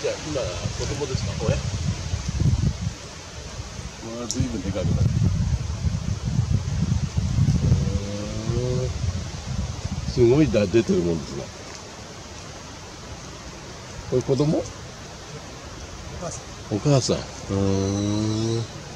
じゃあ今子供ですか親わあ随分でかくなるうー。んすごいだ出てるもんですね。これ子供？お母さん。うーん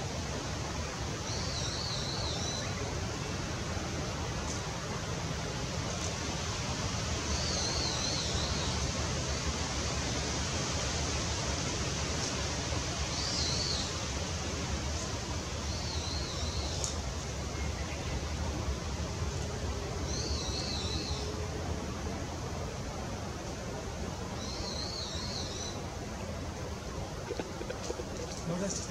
Well, that's just